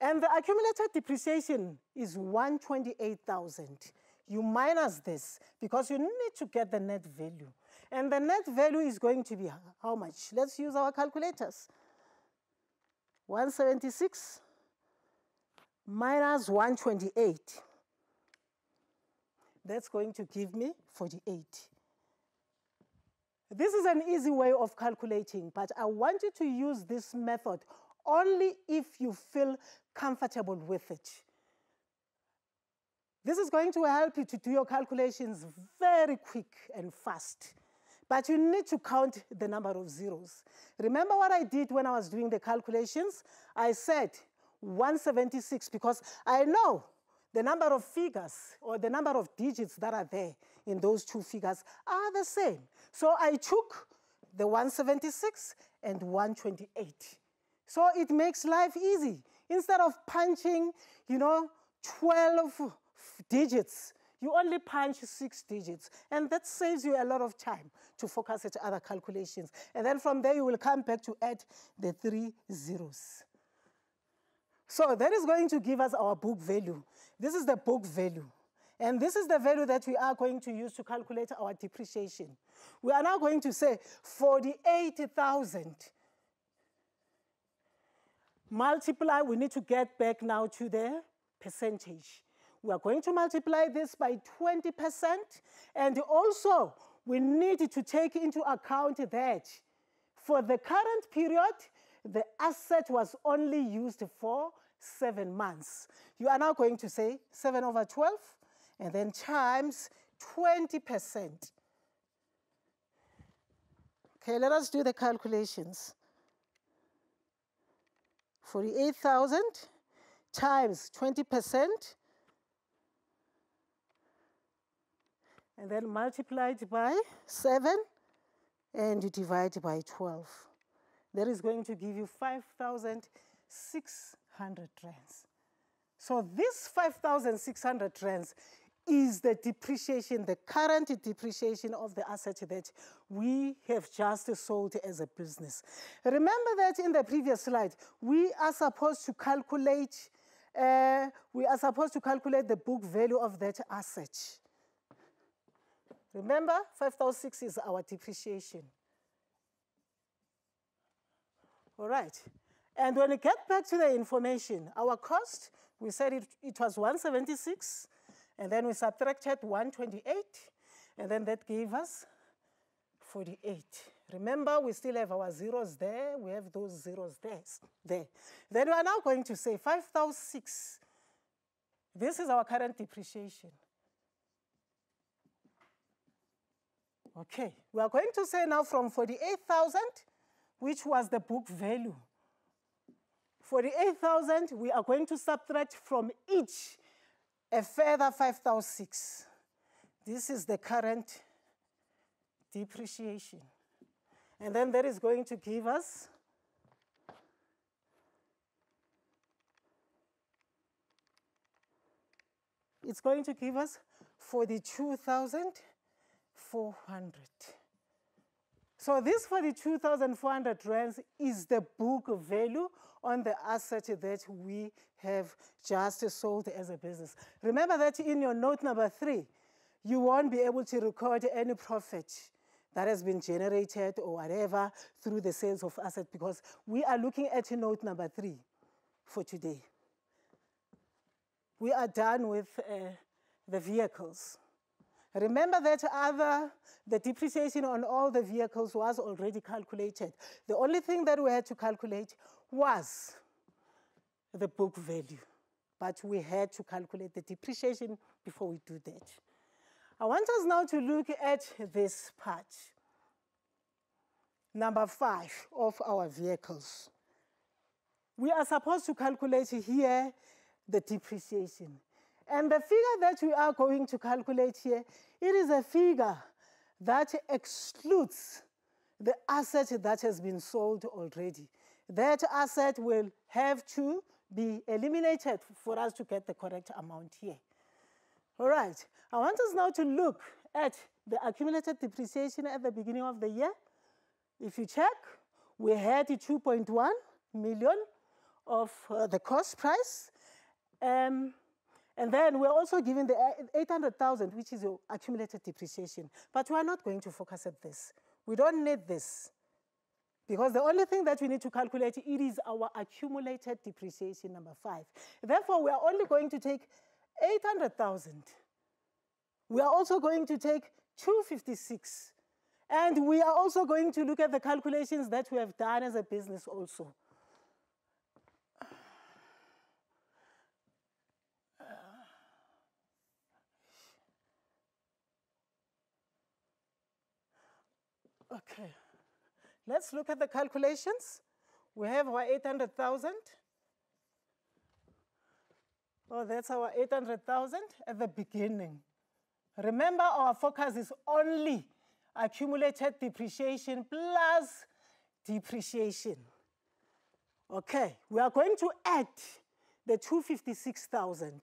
Speaker 1: And the accumulated depreciation is 128,000. You minus this because you need to get the net value. And the net value is going to be how much? Let's use our calculators. 176 minus 128. That's going to give me 48. This is an easy way of calculating, but I want you to use this method only if you feel comfortable with it. This is going to help you to do your calculations very quick and fast. But you need to count the number of zeros. Remember what I did when I was doing the calculations? I said 176 because I know the number of figures or the number of digits that are there in those two figures are the same. So I took the 176 and 128. So it makes life easy. Instead of punching, you know, 12 digits, you only punch six digits. And that saves you a lot of time to focus at other calculations. And then from there, you will come back to add the three zeros. So that is going to give us our book value. This is the book value. And this is the value that we are going to use to calculate our depreciation. We are now going to say 48,000. Multiply, we need to get back now to the percentage. We are going to multiply this by 20%. And also, we need to take into account that for the current period, the asset was only used for seven months. You are now going to say 7 over 12 and then times 20%. Okay, let us do the calculations. 48,000 times 20% and then multiply it by 7 and you divide by 12. That is going to give you 5,600 rands. So this 5,600 rands is the depreciation, the current depreciation of the asset that we have just sold as a business. Remember that in the previous slide, we are supposed to calculate, uh, we are supposed to calculate the book value of that asset. Remember, 5,006 is our depreciation. All right. And when we get back to the information, our cost, we said it, it was 176, and then we subtracted 128, and then that gave us 48. Remember, we still have our zeros there. We have those zeros there. there. Then we are now going to say 5,006. This is our current depreciation. Okay, we are going to say now from 48,000, which was the book value. 48,000, we are going to subtract from each a further 5,006. This is the current depreciation. And then that is going to give us it's going to give us 42,000 400. So this 42,400 rands is the book value on the asset that we have just sold as a business. Remember that in your note number three, you won't be able to record any profit that has been generated or whatever through the sales of asset because we are looking at note number three for today. We are done with uh, the vehicles. Remember that other, the depreciation on all the vehicles was already calculated. The only thing that we had to calculate was the book value. But we had to calculate the depreciation before we do that. I want us now to look at this part. Number five of our vehicles. We are supposed to calculate here the depreciation. And the figure that we are going to calculate here, it is a figure that excludes the asset that has been sold already. That asset will have to be eliminated for us to get the correct amount here. All right, I want us now to look at the accumulated depreciation at the beginning of the year. If you check, we had 2.1 million of uh, the cost price. Um, and then we're also given the 800,000, which is your accumulated depreciation. But we are not going to focus at this. We don't need this. Because the only thing that we need to calculate, it is our accumulated depreciation number five. Therefore, we are only going to take 800,000. We are also going to take 256. And we are also going to look at the calculations that we have done as a business also. Okay. Let's look at the calculations. We have our 800,000. Oh, that's our 800,000 at the beginning. Remember, our focus is only accumulated depreciation plus depreciation. Okay, we are going to add the 256,000.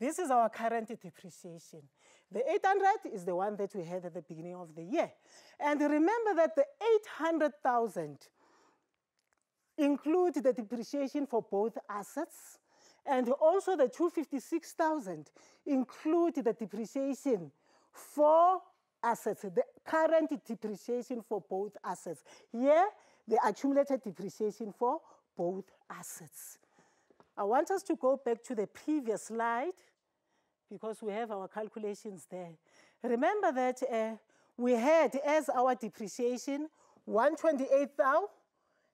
Speaker 1: This is our current depreciation. The 800 is the one that we had at the beginning of the year. And remember that the 800,000 include the depreciation for both assets and also the 256,000 include the depreciation for assets, the current depreciation for both assets. Here, the accumulated depreciation for both assets. I want us to go back to the previous slide because we have our calculations there. Remember that uh, we had as our depreciation 128,000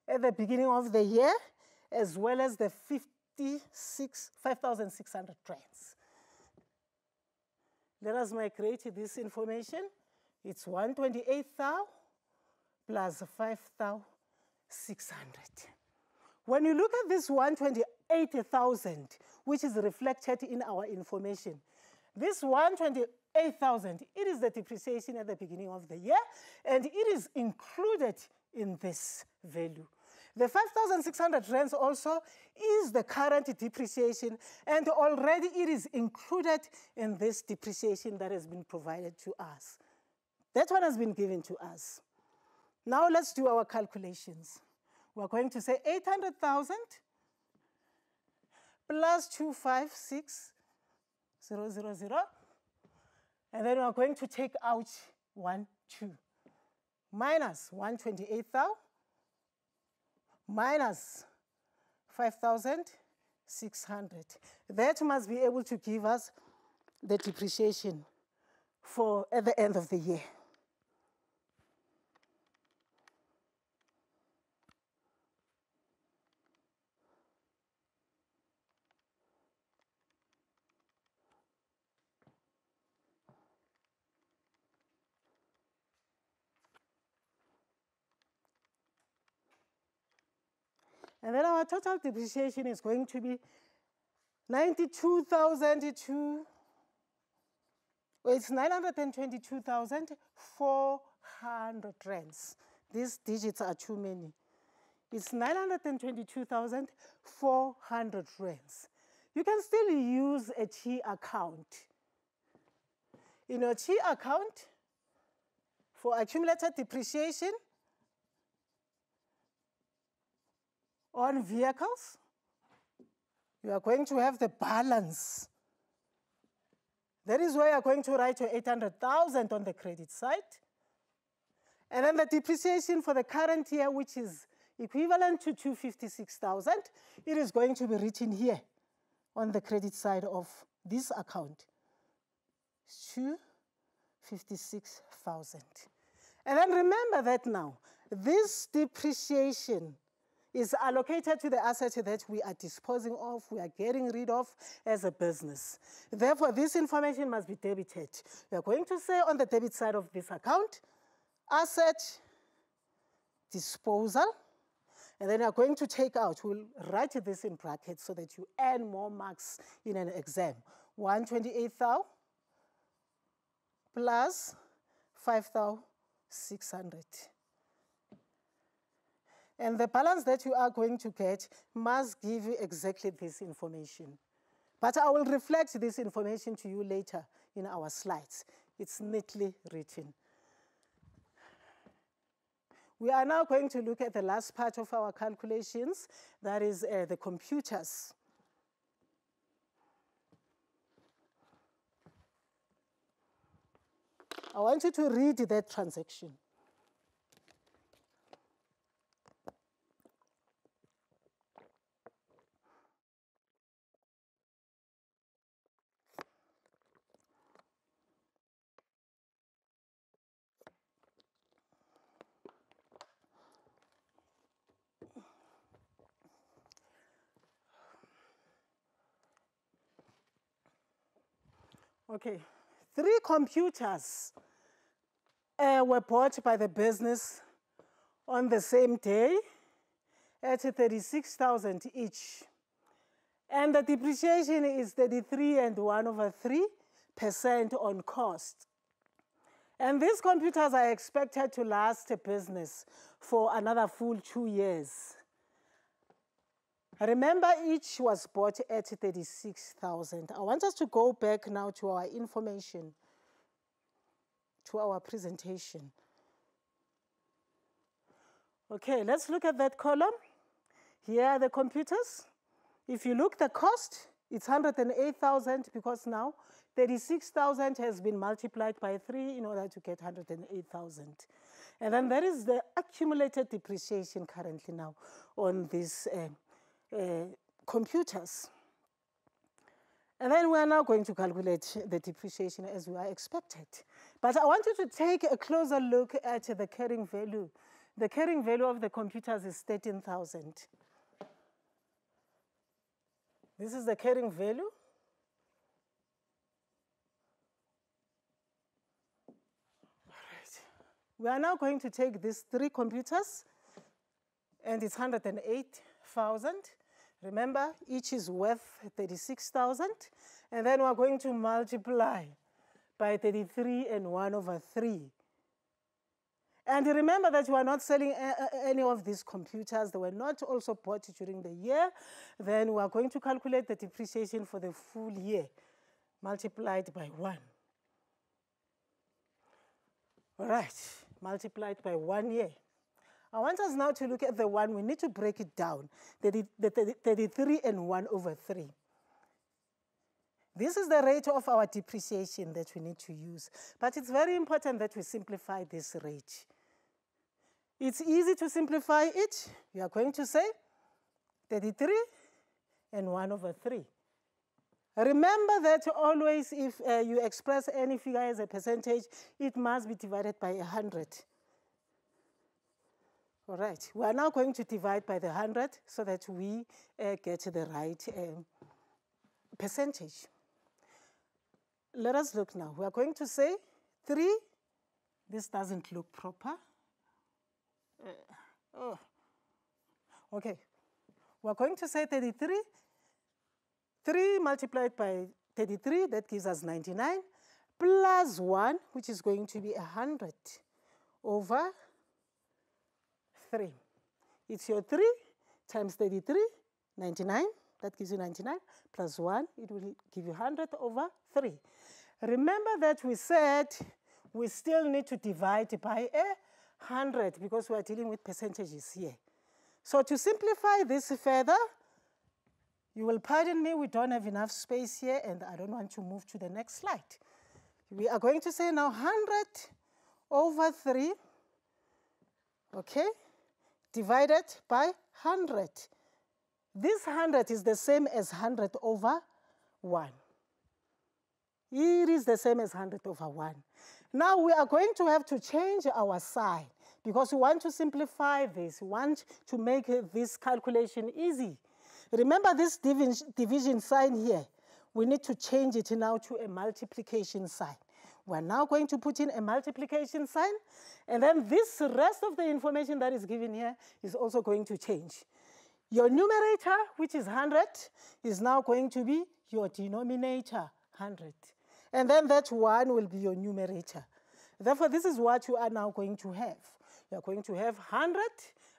Speaker 1: at the beginning of the year, as well as the 56, 5,600 rands. Let us migrate this information. It's 128,000 plus 5,600. When you look at this 128,000, which is reflected in our information, this 128,000, it is the depreciation at the beginning of the year, and it is included in this value. The 5,600 rands also is the current depreciation, and already it is included in this depreciation that has been provided to us. That one has been given to us. Now let's do our calculations. We're going to say 800,000 plus 256000, and then we're going to take out 1, 2, minus 128,000 minus 5,600. That must be able to give us the depreciation for at the end of the year. And then our total depreciation is going to be 92,002, well, it's 922,400 rands. These digits are too many. It's 922,400 rands. You can still use a T account. In a T account, for accumulated depreciation, on vehicles, you are going to have the balance. That is why you're going to write your 800,000 on the credit side. And then the depreciation for the current year, which is equivalent to 256,000, it is going to be written here on the credit side of this account. 256,000. And then remember that now, this depreciation is allocated to the asset that we are disposing of, we are getting rid of as a business. Therefore, this information must be debited. We are going to say on the debit side of this account, asset disposal, and then we are going to take out, we'll write this in brackets so that you earn more marks in an exam. 128,000 plus 5,600. And the balance that you are going to get must give you exactly this information. But I will reflect this information to you later in our slides. It's neatly written. We are now going to look at the last part of our calculations, that is uh, the computers. I want you to read that transaction. Okay, three computers uh, were bought by the business on the same day at 36,000 each. And the depreciation is 33 and 1 over 3 percent on cost. And these computers are expected to last a business for another full two years. Remember, each was bought at 36,000. I want us to go back now to our information, to our presentation. Okay, let's look at that column. Here are the computers. If you look the cost, it's 108,000 because now 36,000 has been multiplied by 3 in order to get 108,000. And then there is the accumulated depreciation currently now on this uh, uh, computers. And then we are now going to calculate the depreciation as we are expected. But I want you to take a closer look at the carrying value. The carrying value of the computers is 13,000. This is the carrying value. We are now going to take these three computers, and it's 108,000. Remember, each is worth 36,000. And then we're going to multiply by 33 and 1 over 3. And remember that you are not selling any of these computers. They were not also bought during the year. Then we are going to calculate the depreciation for the full year multiplied by 1. All right, multiplied by one year. I want us now to look at the one, we need to break it down, the, the 33 and 1 over 3. This is the rate of our depreciation that we need to use. But it's very important that we simplify this rate. It's easy to simplify it. You are going to say 33 and 1 over 3. Remember that always if uh, you express any figure as a percentage, it must be divided by 100. All right, we are now going to divide by the 100 so that we uh, get the right um, percentage. Let us look now. We are going to say 3. This doesn't look proper. Uh, oh. Okay, we are going to say 33. 3 multiplied by 33, that gives us 99, plus 1, which is going to be 100 over 3. It's your 3 times 33, 99. That gives you 99 plus 1. It will give you 100 over 3. Remember that we said we still need to divide by a 100 because we are dealing with percentages here. So to simplify this further, you will pardon me, we don't have enough space here and I don't want to move to the next slide. We are going to say now 100 over 3 okay, divided by 100. This 100 is the same as 100 over 1. It is the same as 100 over 1. Now we are going to have to change our sign because we want to simplify this. We want to make this calculation easy. Remember this division sign here? We need to change it now to a multiplication sign. We're now going to put in a multiplication sign, and then this rest of the information that is given here is also going to change. Your numerator, which is 100, is now going to be your denominator, 100. And then that 1 will be your numerator. Therefore, this is what you are now going to have. You are going to have 100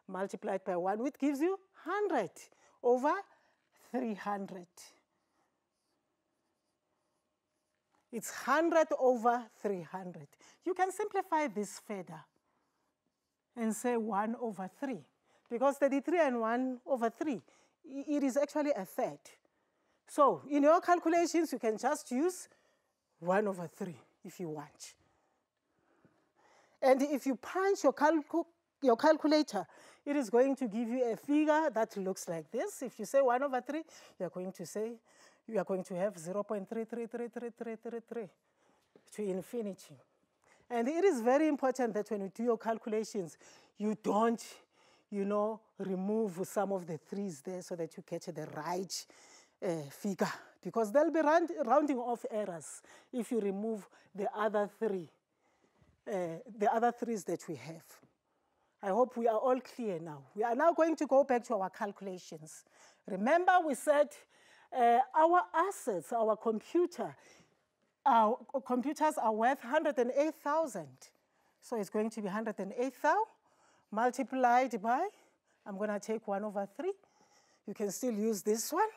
Speaker 1: multiplied by 1, which gives you 100 over 300. It's 100 over 300. You can simplify this further and say 1 over 3. Because 33 and 1 over 3, it is actually a third. So in your calculations, you can just use 1 over 3 if you want. And if you punch your, calcu your calculator, it is going to give you a figure that looks like this. If you say 1 over 3, you're going to say you are going to have 0.333333 to infinity. And it is very important that when you do your calculations, you don't, you know, remove some of the threes there so that you get the right uh, figure. Because there'll be round, rounding off errors if you remove the other three, uh, the other threes that we have. I hope we are all clear now. We are now going to go back to our calculations. Remember we said uh, our assets, our computer, our computers are worth 108,000. So it's going to be 108,000 multiplied by, I'm going to take 1 over 3. You can still use this one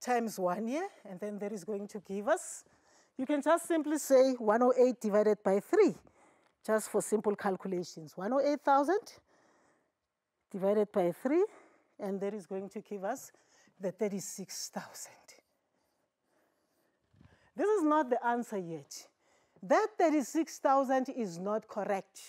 Speaker 1: times 1 year, and then that is going to give us, you can just simply say 108 divided by 3, just for simple calculations. 108,000 divided by 3, and that is going to give us the 36,000. This is not the answer yet. That 36,000 is not correct.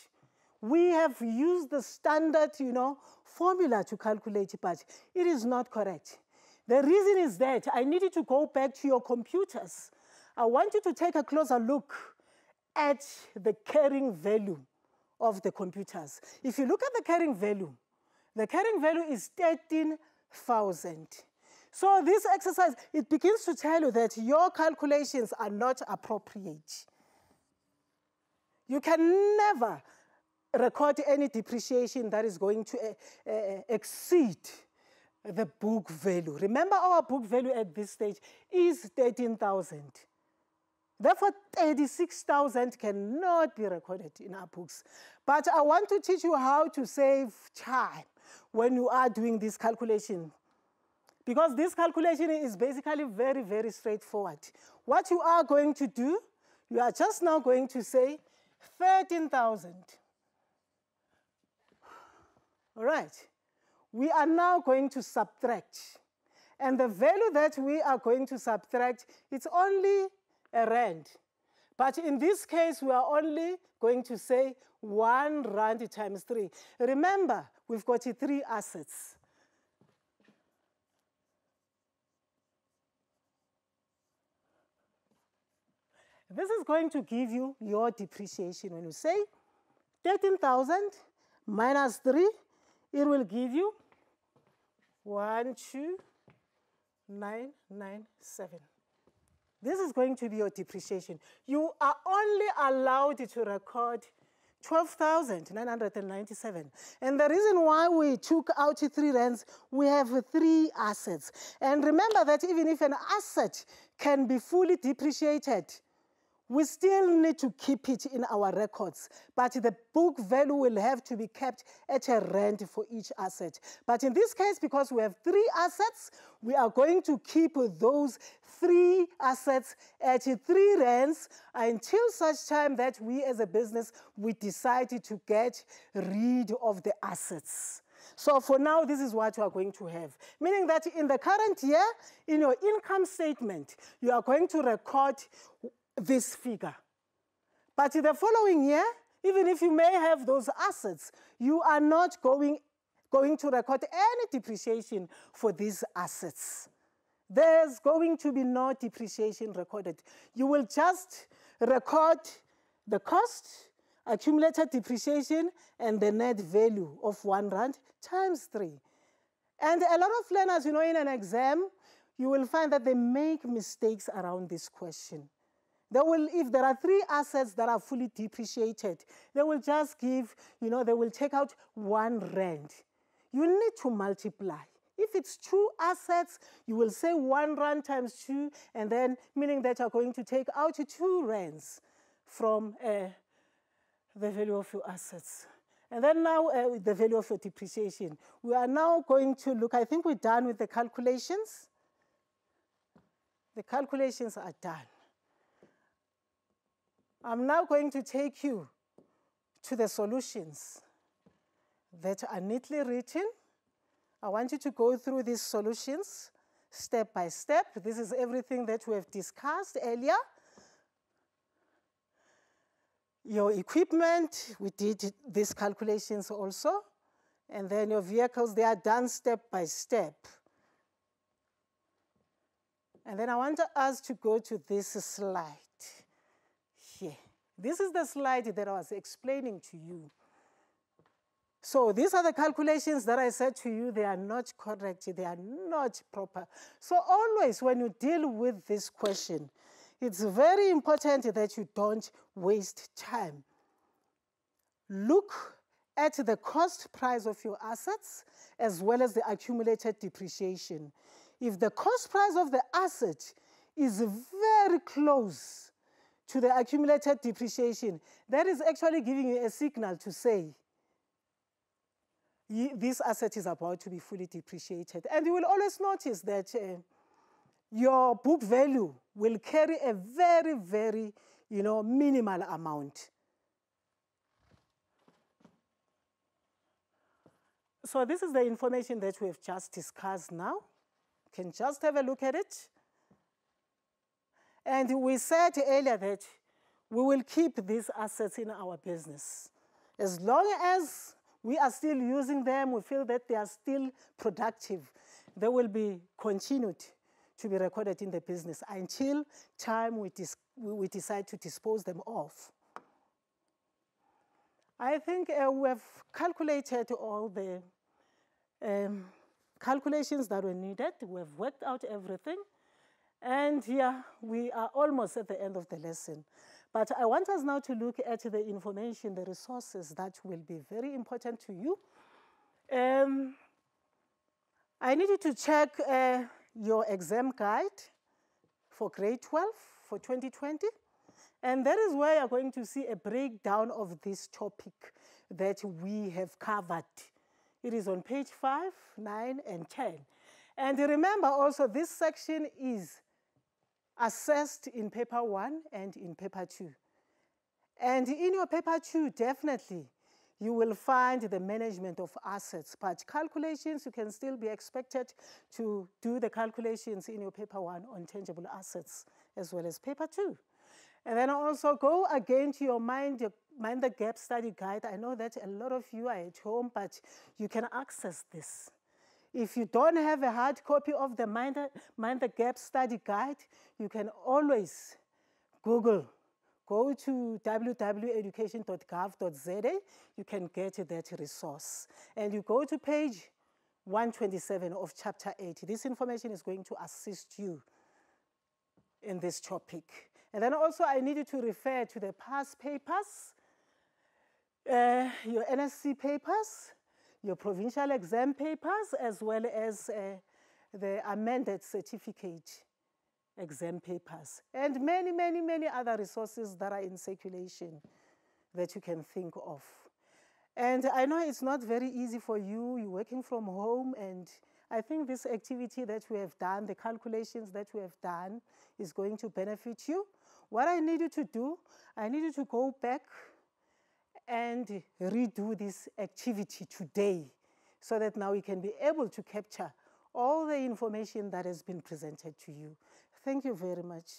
Speaker 1: We have used the standard, you know, formula to calculate but it is not correct. The reason is that I need you to go back to your computers. I want you to take a closer look at the carrying value of the computers. If you look at the carrying value, the carrying value is 13,000. So this exercise, it begins to tell you that your calculations are not appropriate. You can never record any depreciation that is going to uh, exceed the book value. Remember our book value at this stage is 13,000. Therefore, 36,000 cannot be recorded in our books. But I want to teach you how to save time when you are doing this calculation because this calculation is basically very, very straightforward. What you are going to do, you are just now going to say 13,000. All right. We are now going to subtract. And the value that we are going to subtract, it's only a rand. But in this case, we are only going to say one rand times three. Remember, we've got three assets. This is going to give you your depreciation. When you say 13,000 minus 3, it will give you 12997. This is going to be your depreciation. You are only allowed to record 12,997. And the reason why we took out three rands, we have three assets. And remember that even if an asset can be fully depreciated, we still need to keep it in our records, but the book value will have to be kept at a rand for each asset. But in this case, because we have three assets, we are going to keep those three assets at three rands until such time that we as a business, we decided to get rid of the assets. So for now, this is what you are going to have. Meaning that in the current year, in your income statement, you are going to record this figure. But in the following year, Even if you may have those assets, you are not going, going to record any depreciation for these assets. There's going to be no depreciation recorded. You will just record the cost, accumulated depreciation, and the net value of one rand times three. And a lot of learners, you know, in an exam, you will find that they make mistakes around this question. They will, if there are three assets that are fully depreciated, they will just give, you know, they will take out one rand. You need to multiply. If it's two assets, you will say one rand times two, and then meaning that you're going to take out two rands from uh, the value of your assets. And then now uh, the value of your depreciation. We are now going to look, I think we're done with the calculations. The calculations are done. I'm now going to take you to the solutions that are neatly written. I want you to go through these solutions step by step. This is everything that we have discussed earlier. Your equipment, we did these calculations also. And then your vehicles, they are done step by step. And then I want us to go to this slide. This is the slide that I was explaining to you. So these are the calculations that I said to you, they are not correct, they are not proper. So always when you deal with this question, it's very important that you don't waste time. Look at the cost price of your assets as well as the accumulated depreciation. If the cost price of the asset is very close to the accumulated depreciation, that is actually giving you a signal to say, this asset is about to be fully depreciated. And you will always notice that uh, your book value will carry a very, very, you know, minimal amount. So this is the information that we've just discussed now. You can just have a look at it. And we said earlier that we will keep these assets in our business. As long as we are still using them, we feel that they are still productive, they will be continued to be recorded in the business until time we, we decide to dispose them off. I think uh, we have calculated all the um, calculations that were needed. We have worked out everything. And yeah, we are almost at the end of the lesson. But I want us now to look at the information, the resources that will be very important to you. Um, I need you to check uh, your exam guide for grade 12 for 2020. And that is where you're going to see a breakdown of this topic that we have covered. It is on page 5, 9, and 10. And remember also, this section is assessed in paper one and in paper two. And in your paper two, definitely, you will find the management of assets, but calculations, you can still be expected to do the calculations in your paper one on tangible assets as well as paper two. And then also go again to your mind, mind the gap study guide. I know that a lot of you are at home, but you can access this. If you don't have a hard copy of the Mind, Mind the Gap study guide, you can always Google. Go to www.education.gov.za, you can get that resource. And you go to page 127 of chapter 8. This information is going to assist you in this topic. And then also I need you to refer to the past papers, uh, your NSC papers, your provincial exam papers as well as uh, the amended certificate exam papers and many, many, many other resources that are in circulation that you can think of. And I know it's not very easy for you, you're working from home and I think this activity that we have done, the calculations that we have done is going to benefit you. What I need you to do, I need you to go back and redo this activity today so that now we can be able to capture all the information that has been presented to you. Thank you very much.